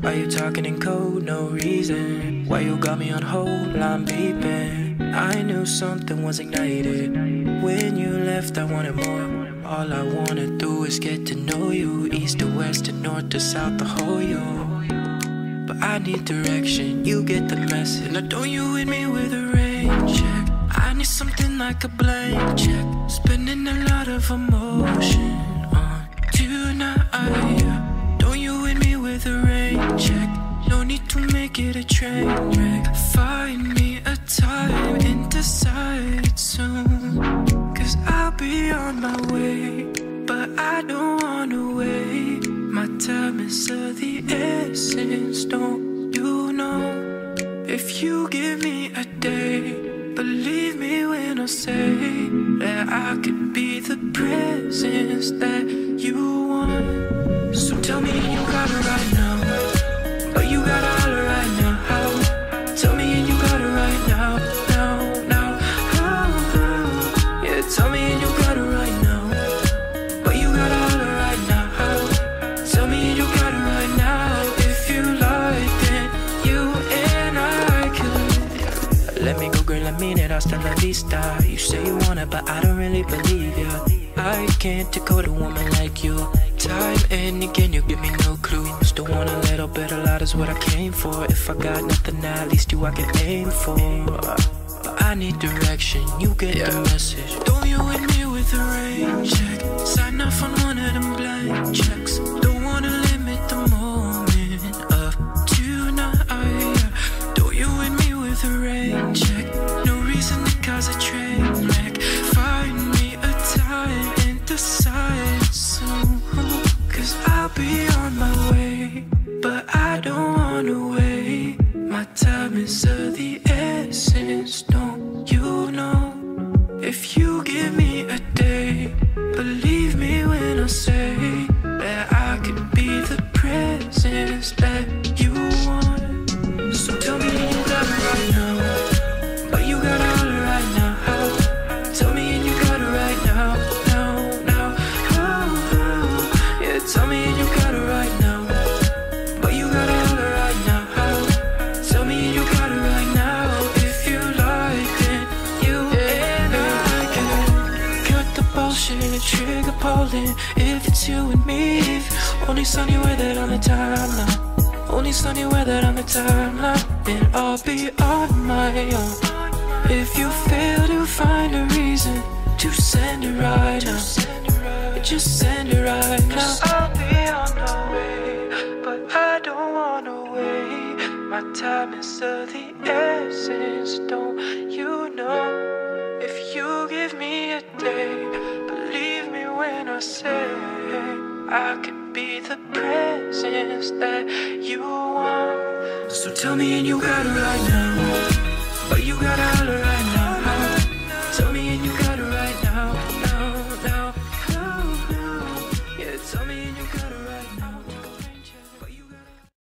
Why you talking in code? No reason. Why you got me on hold? I'm beeping. I knew something was ignited. When you left, I wanted more. All I wanna do is get to know you. East to west to north to south, the whole you. But I need direction, you get the message. Now don't you hit me with a rain check. I need something like a blank check. Spending a lot of emotion on tonight. Make a train wreck. Find me a time and decide soon. Cause I'll be on my way. But I don't wanna wait. My time is of the essence, don't you know? If you give me a day, believe me when I say that I could be the presence that you want. Go, girl, I mean it. Hasta la vista. You say you want it, but I don't really believe you. I can't decode a woman like you. Time and again, you give me no clue. Still want a little bit, a lot is what I came for. If I got nothing, at least you I can aim for. But I need direction, you get the message. Don't you hit me with a rain check. Don't. My time is of the essence, don't you know? If you give me a day, believe me when I say that I could be the presence that you want. So tell me you got it right now, but you got it all right now. Tell me you got it right now, now, now. Oh, oh. Yeah, tell me you got it right now, trigger pulling. If it's you and me, only sunny weather on the timeline. Only sunny weather on the timeline, and I'll be on my own. If you fail to find a reason to send it right now, just send it right now. I'll be on my way, but I don't wanna wait. My time is of the essence, don't you know? If you give me a I say I could be the presence that you want. So tell me, and you got it right now. But you gotta.